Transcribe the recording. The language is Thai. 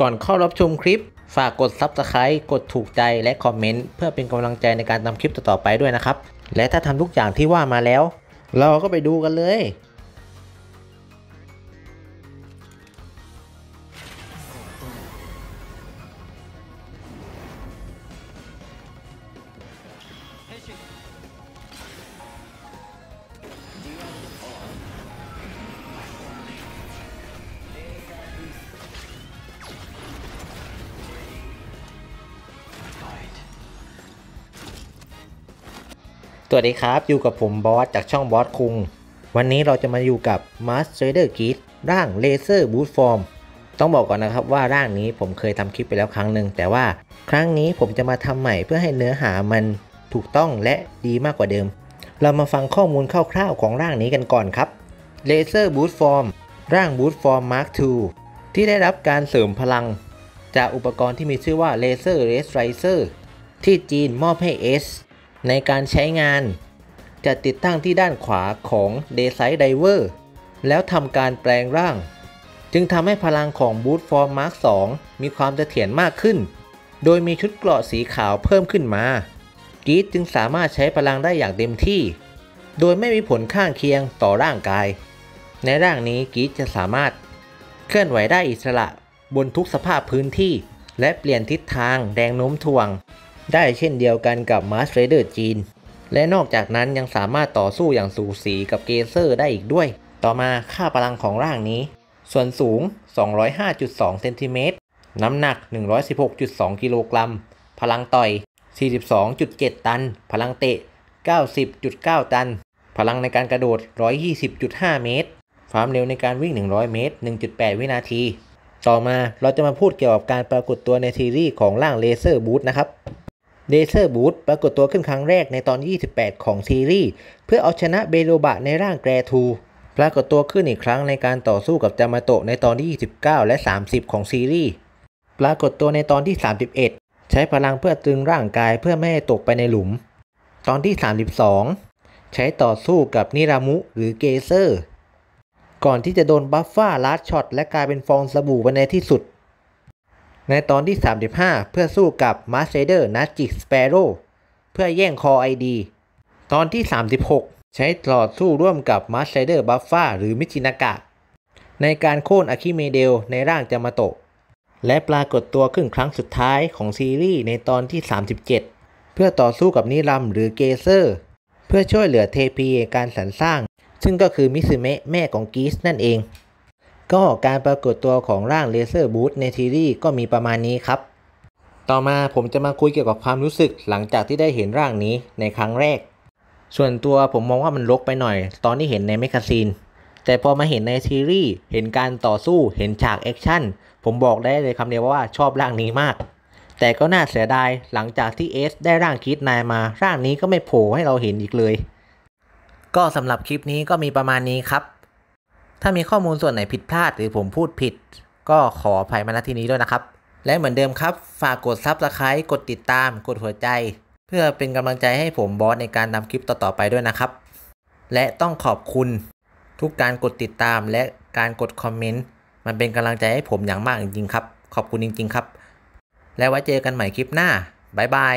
ก่อนเข้ารับชมคลิป ฝากกด Subscribe กดถูกใจและคอมเมนต์เพื่อเป็นกำลังใจในการทำคลิปต่อๆไปด้วยนะครับ และถ้าทำทุกอย่างที่ว่ามาแล้ว เราก็ไปดูกันเลย วัสดีครับ อยู่กับผมบอสจากช่องบอสคุง วันนี้เราจะมาอยู่กับ m a s Trader Kit ร่าง Laser Boot Form ต้องบอกก่อนนะครับว่าร่างนี้ผมเคยทำคลิปไปแล้วครั้งหนึ่ง แต่ว่าครั้งนี้ผมจะมาทำใหม่เพื่อให้เนื้อหามันถูกต้องและดีมากกว่าเดิม เรามาฟังข้อมูลคร่าวๆของร่างนี้กันก่อนครับ Laser Boot Form ร่าง Boot Form Mark II ที่ได้รับการเสริมพลัง จากอุปกรณ์ที่มีชื่อว่า Laser Race Riser ที่จีนมอบให้ S ในการใช้งาน จะติดตั้งที่ด้านขวาของ d a y s i d e Diver แล้วทำการแปลงร่าง จึงทำให้พลังของ Boot Form Mark 2 มีความเสถียรมากขึ้น โดยมีชุดเกราะสีขาวเพิ่มขึ้นมากีดจึงสามารถใช้พลังได้อย่างเต็มที่ โดยไม่มีผลข้างเคียงต่อร่างกาย ในร่างนี้กีดจะสามารถ เคลื่อนไหวได้อิสระบนทุกสภาพพื้นที่ และเปลี่ยนทิศทางแรงโน้มถ่วง ได้เช่นเดียวกันกับมาสเ r เดอร์จีน และนอกจากนั้นยังสามารถต่อสู้อย่างสูสีกับเกเซอร์ได้อีกด้วย ต่อมาค่าพลังของร่างนี้ ส่วนสูง 205.2เซนติเมตรน้ำหนัก 116.2 กิโลกรัม พลังต่อย 42.7 ตัน พลังเตะ 90.9 ตัน พลังในการกระโดด 120.5 เมตร ความเร็วในการวิ่ง 100 เมตร 1.8 วินาที ต่อมาเราจะมาพูดเกี่ยวกับการปรากฏตัวในซีรีส์ของร่าง Laser Boost นะครับ Laser Boost ปรากฏตัวขึ้นครั้งแรกในตอน 28 ของซีรีส์ เพื่อเอาชนะเบโรบะในร่างแกรทูปรากฏตัวขึ้นอีกครั้งในการต่อสู้กับจามาโตะในตอนที่ 29 และ 30 ของซีรีส์ ปรากฏตัวในตอนที่ 31 ใช้พลังเพื่อตรึงร่างกายเพื่อไม่ให้ตกไปในหลุม ตอนที่ 32 ใช้ต่อสู้กับนิรามุหรือเกเซอร์ ก่อนที่จะโดนบัฟฟ้าลัดช็อตและกลายเป็นฟองสบู่ไปในที่สุด ในตอนที่ 35 เพื่อสู้กับมาสเ r เดอร์นัจิสเปโรเพื่อแย่ง core ID ตอนที่ 36 ใช้ต่อสู้ร่วมกับมาสเ r เดอร์บัฟฟ้าหรือมิจินากะ ในการโค่นอะคิเมเดลในร่างจามาโตะ และปรากฏตัวขึ้นครั้งสุดท้ายของซีรีส์ในตอนที่ 37 เพื่อต่อสู้กับนิรัมหรือเกเซอร์ เพื่อช่วยเหลือเทพีการสรรสร้าง ซึ่งก็คือมิตสึเมะแม่ของกีสนั่นเอง ก็การปรากฏตัวของร่าง Laser Boost ในซีรีส์ก็มีประมาณนี้ครับ ต่อมาผมจะมาคุยเกี่ยวกับความรู้สึกหลังจากที่ได้เห็นร่างนี้ในครั้งแรก ส่วนตัวผมมองว่ามันรกไปหน่อย ตอนที่เห็นใน magazine แต่พอมาเห็นในซีรีส์เห็นการต่อสู้เห็นฉากแอคชั่นผมบอกได้เลยคำเดียวว่าชอบร่างนี้มาก แต่ก็น่าเสียดายหลังจากที่เอซได้ร่างกีสไนน์มา ร่างนี้ก็ไม่โผล่ให้เราเห็นอีกเลย ก็สำหรับคลิปนี้ก็มีประมาณนี้ครับ ถ้ามีข้อมูลส่วนไหนผิดพลาดหรือผมพูดผิด ก็ขออภัยมาณที่นี้ด้วยนะครับ และเหมือนเดิมครับ ฝากกด subscribe กดติดตาม กดหัวใจ เพื่อเป็นกำลังใจให้ผมบอสในการทำคลิปต่อๆไปด้วยนะครับ และต้องขอบคุณ ทุกการกดติดตามและการกดคอมเมนต์มันเป็นกำลังใจให้ผมอย่างมากจริงๆครับ ขอบคุณจริง ๆ ครับ แล้วไว้เจอกันใหม่คลิปหน้าบ๊ายบาย